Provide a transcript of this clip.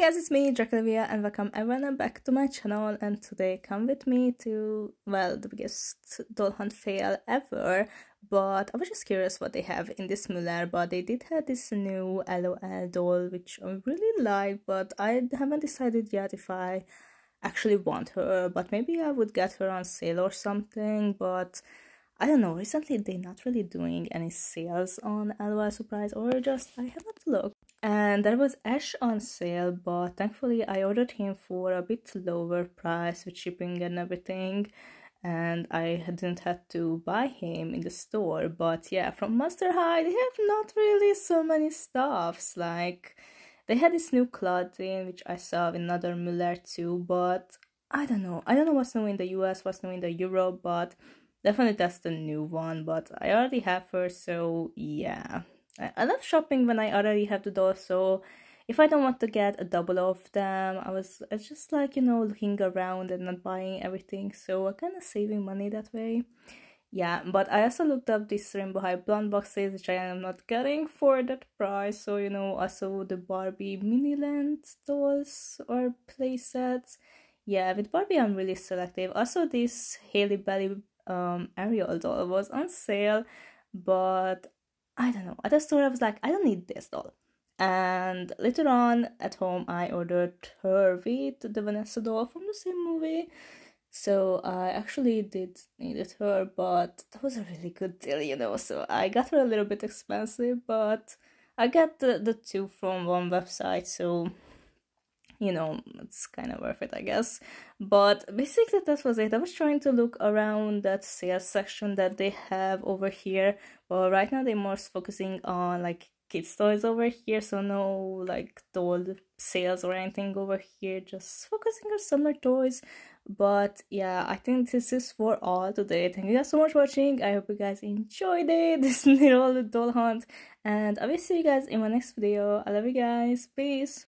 guys, it's me, Draculivia, and welcome everyone back to my channel. And today, come with me to, well, the biggest doll hunt fail ever. But I was just curious what they have in this Muller, but they did have this new LOL doll, which I really like, but I haven't decided yet if I actually want her. But maybe I would get her on sale or something, but I don't know, recently they're not really doing any sales on LOL Surprise or just I haven't looked. And there was Ash on sale, but thankfully I ordered him for a bit lower price with shipping and everything. And I didn't have to buy him in the store. But yeah, from Monster High, they have not really so many stuffs. Like, they had this new clothing, which I saw in another Muller too, but I don't know. I don't know what's new in the US, what's new in the Europe, but definitely that's the new one but i already have her so yeah. I, I love shopping when i already have the doll so if i don't want to get a double of them i was I just like you know looking around and not buying everything so i kind of saving money that way. Yeah but i also looked up these rainbow high blind boxes which i am not getting for that price so you know also the barbie Miniland dolls or playsets yeah with barbie i'm really selective. Also this Halle Bailey um Ariel doll was on sale, but I don't know. At the store, I was like, I don't need this doll. And later on at home, I ordered her with the Vanessa doll from the same movie. So I actually did needed her, but that was a really good deal, you know. So I got her a little bit expensive, but I got the, the two from one website, so you know, it's kind of worth it, I guess. But basically, that was it. I was trying to look around that sales section that they have over here. But right now, they're more focusing on like kids' toys over here, so no like doll sales or anything over here. Just focusing on summer toys. But yeah, I think this is for all today. Thank you guys so much for watching. I hope you guys enjoyed it. This little doll hunt. And I will see you guys in my next video. I love you guys. Peace.